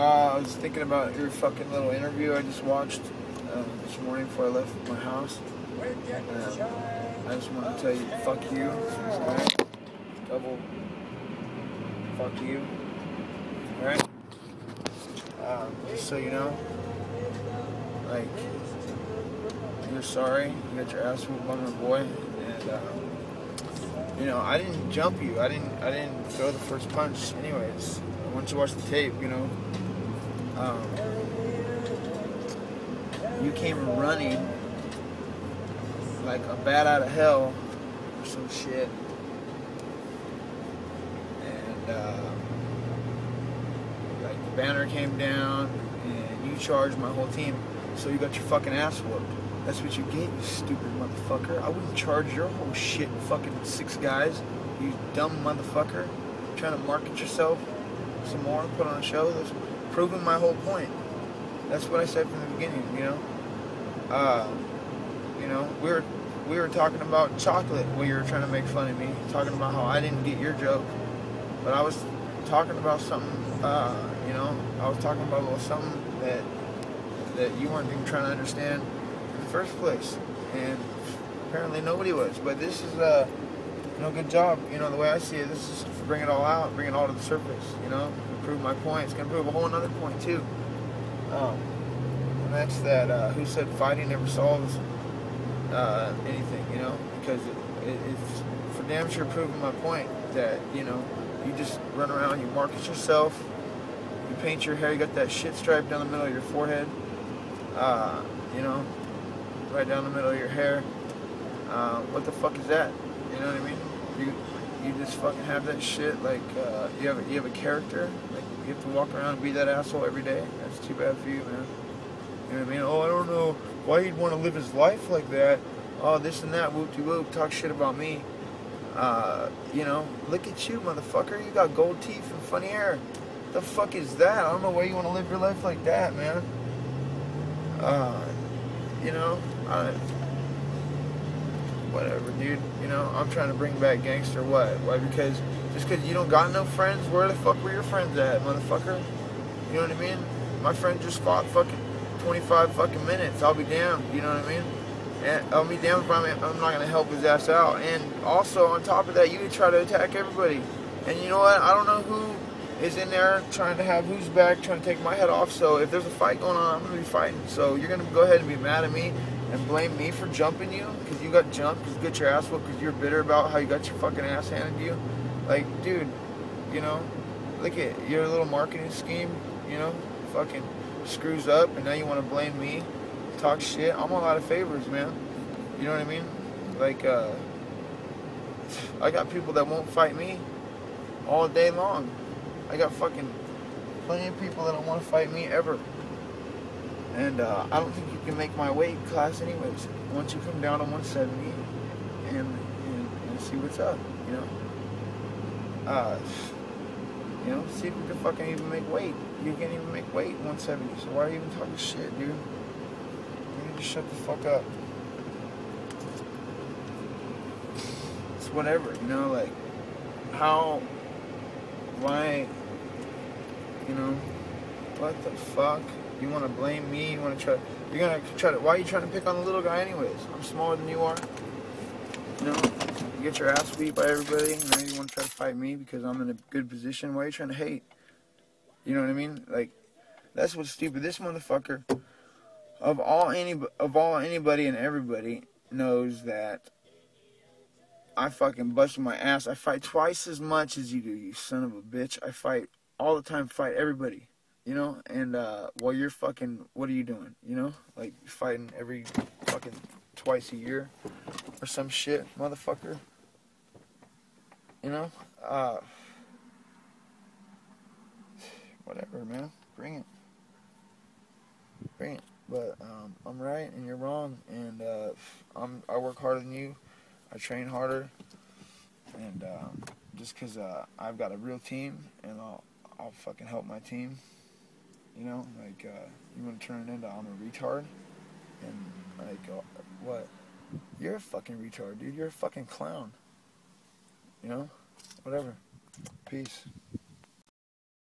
Uh, I was thinking about your fucking little interview I just watched uh, this morning before I left my house. Um, I just want to tell you, fuck you? Double, fuck you, alright? Um, just so you know, like, you're sorry, you got your ass whooped by my boy, and, um, you know, I didn't jump you, I didn't, I didn't throw the first punch anyways. Once you watch the tape, you know, um, you came running like a bat out of hell or some shit. And uh, like the banner came down and you charged my whole team. So you got your fucking ass whooped. That's what you get, you stupid motherfucker. I wouldn't charge your whole shit, fucking six guys. You dumb motherfucker. Trying to market yourself some more, put on a show. That's proving my whole point. That's what I said from the beginning, you know. Uh, you know, we were we were talking about chocolate when you were trying to make fun of me, talking about how I didn't get your joke, but I was talking about something. Uh, you know, I was talking about a little something that that you weren't even trying to understand in the first place, and apparently nobody was. But this is a uh, you know, good job. You know, the way I see it, this is bring it all out, bring it all to the surface. You know, prove my point. It's gonna prove a whole another point too. Um, and that's that. Uh, who said fighting never solves uh, anything, you know, because it, it, it's for damn sure proving my point that, you know, you just run around, you market yourself, you paint your hair, you got that shit stripe down the middle of your forehead, uh, you know, right down the middle of your hair. Uh, what the fuck is that? You know what I mean? You you just fucking have that shit like uh, you have a, you have a character like you have to walk around and be that asshole every day. That's too bad for you, man. You know what I mean? Oh, I don't know why he'd want to live his life like that. Oh, this and that, whoop de whoop, talk shit about me. Uh, you know, look at you, motherfucker. You got gold teeth and funny hair. The fuck is that? I don't know why you want to live your life like that, man. Uh, you know, I, whatever, dude. You know, I'm trying to bring back gangster. What? Why? Because just because you don't got no friends, where the fuck were your friends at, motherfucker? You know what I mean? My friend just fought fucking 25 fucking minutes. I'll be damned. You know what I mean? And I'll be damned if I'm, I'm not going to help his ass out. And also, on top of that, you try to attack everybody. And you know what? I don't know who is in there trying to have who's back, trying to take my head off. So if there's a fight going on, I'm to be fighting. So you're going to go ahead and be mad at me and blame me for jumping you because you got jumped, because you got your ass whooped, because you're bitter about how you got your fucking ass handed to you. Like, dude, you know, look at your little marketing scheme, you know, fucking screws up and now you want to blame me, talk shit. I'm a lot of favors, man. You know what I mean? Like, uh, I got people that won't fight me all day long. I got fucking plenty of people that don't want to fight me ever. And uh, I don't think you can make my weight class anyways. Once you come down to 170 and, and, and see what's up, you know. Uh, you know, see if you can fucking even make weight. You can't even make weight 170. So why are you even talking shit, dude? You need to shut the fuck up. It's whatever, you know, like how why you know what the fuck? You wanna blame me, you wanna try you're gonna try to why are you trying to pick on the little guy anyways? I'm smaller than you are. You know, you get your ass beat by everybody, and now you want to try to fight me because I'm in a good position. Why are you trying to hate? You know what I mean? Like, that's what's stupid. This motherfucker, of all any of all anybody and everybody, knows that I fucking busted my ass. I fight twice as much as you do, you son of a bitch. I fight all the time, fight everybody. You know, and uh, while you're fucking, what are you doing? You know, like fighting every fucking twice a year or some shit, motherfucker. You know? Uh, whatever, man. Bring it. Bring it. But um, I'm right and you're wrong, and uh, I'm I work harder than you. I train harder, and um, just because uh, I've got a real team, and I'll I'll fucking help my team. You know, like uh, you want to turn it into I'm a retard, and like uh, what? You're a fucking retard, dude. You're a fucking clown. You know? Whatever. Peace.